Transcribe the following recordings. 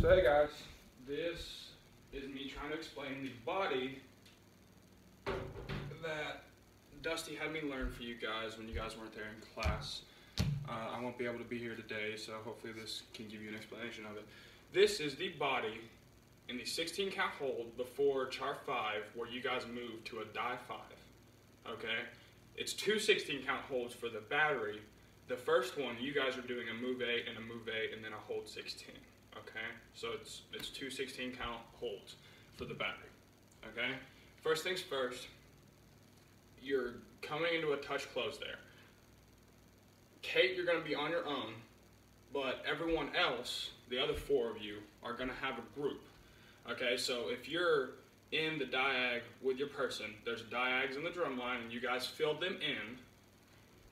So hey guys, this is me trying to explain the body that Dusty had me learn for you guys when you guys weren't there in class. Uh, I won't be able to be here today, so hopefully this can give you an explanation of it. This is the body in the 16 count hold before chart 5 where you guys move to a die 5. Okay? It's two 16 count holds for the battery. The first one, you guys are doing a move 8 and a move 8 and then a hold 16 okay? So it's, it's two 16 count holds for the battery, okay? First things first, you're coming into a touch close there. Kate, you're gonna be on your own, but everyone else, the other four of you, are gonna have a group, okay? So if you're in the diag with your person, there's diags in the drum line, and you guys filled them in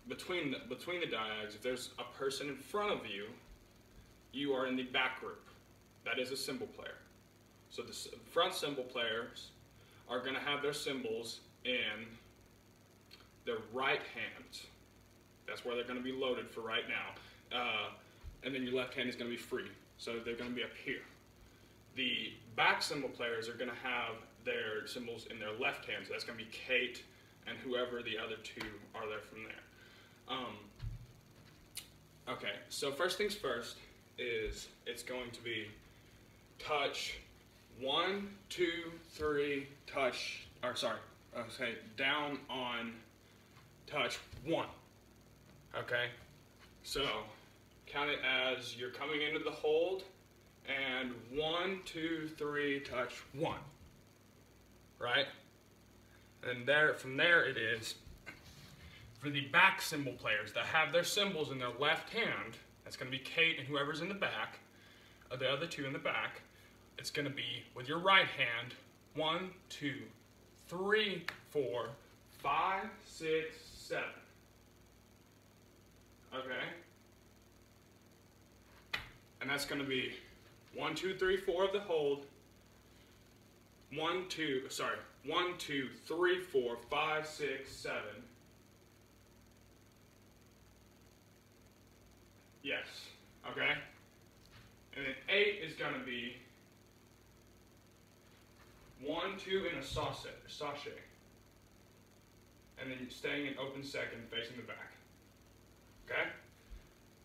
between the, between the diags. If there's a person in front of you, you are in the back group. That is a cymbal player. So the front cymbal players are going to have their cymbals in their right hand. That's where they're going to be loaded for right now. Uh, and then your left hand is going to be free. So they're going to be up here. The back cymbal players are going to have their cymbals in their left hand. So that's going to be Kate and whoever the other two are there from there. Um, okay, so first things first is it's going to be touch one, two, three, touch, or sorry, okay, down on touch one. Okay? So count it as you're coming into the hold and one, two, three, touch one. Right? And there from there it is for the back cymbal players that have their cymbals in their left hand that's going to be Kate and whoever's in the back, uh, the other two in the back. It's going to be with your right hand, one, two, three, four, five, six, seven. Okay? And that's going to be one, two, three, four of the hold. One, two, sorry, one, two, three, four, five, six, seven. Yes. Okay? And then 8 is going to be 1, 2 in a sachet, sachet. And then staying in open second facing the back. Okay?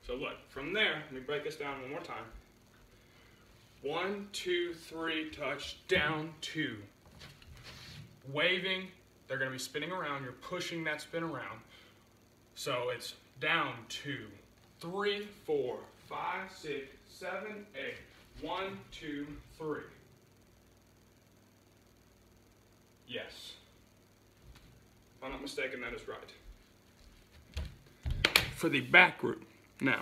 So look, from there, let me break this down one more time. One, two, three, touch, down, two. Waving, they're going to be spinning around. You're pushing that spin around. So it's down, two, three, four, five, six, seven, eight. One, two, three. Yes. If I'm not mistaken, that is right. For the back group, now,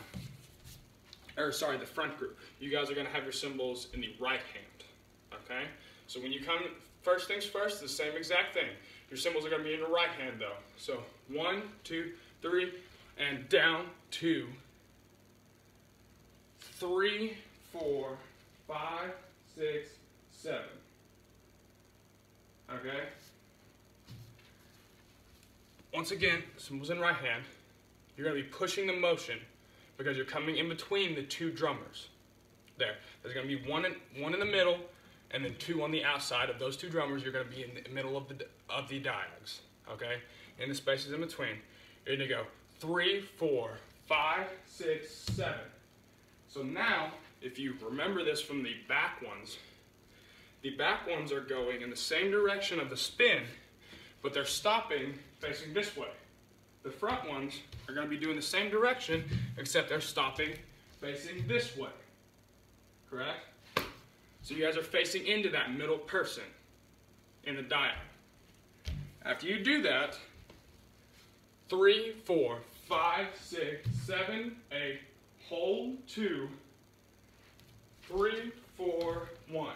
or sorry, the front group, you guys are going to have your cymbals in the right hand, okay? So when you come, first things first, the same exact thing. Your cymbals are going to be in your right hand, though. So one, two, three, and down, two, three, four, five, six, seven. Okay? Once again, cymbals in right hand. You're to be pushing the motion because you're coming in between the two drummers. There. There's to be one in, one in the middle and then two on the outside of those two drummers. You're to be in the middle of the, of the diags. Okay? In the spaces in between. You're to go three, four, five, six, seven. So now, if you remember this from the back ones, the back ones are going in the same direction of the spin, but they're stopping facing this way. The front ones are going to be doing the same direction, except they're stopping facing this way. Correct? So you guys are facing into that middle person in the dial. After you do that, three, four, five, six, seven, eight, hold two, three, four, one.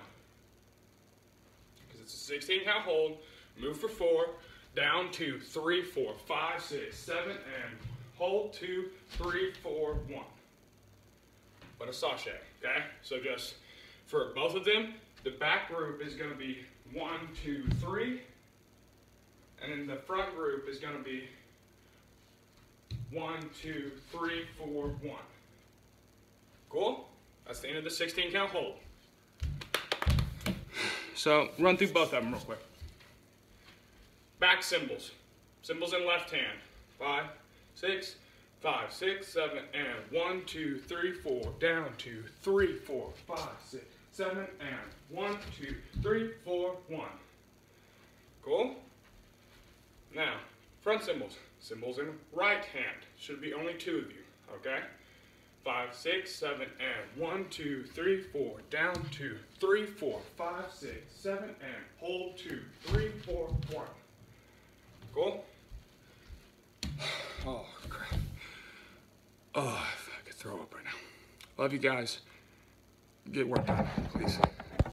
Because it's a 16 count hold, move for four, down two, three, four, five, six, seven, and hold two, three, four, one. But a sachet, okay? So just for both of them, the back group is gonna be one, two, three, and then the front group is gonna be one, two, three, four, one. Cool? That's the end of the 16 count hold. So run through both of them real quick. Back cymbals. Cymbals in left hand. Five, six, five, six, seven, and one, two, three, four. Down, two, three, four, five, six, seven, and one, two, three, four, one. Cool? Now, front cymbals. Cymbals in right hand. Should be only two of you, okay? Five, six, seven, and one, two, three, four. Down, two, three, four, five, six, seven, and hold two, three, four, one. Cool? Oh, crap. Oh, I could throw up right now. Love you guys. Get work done, please.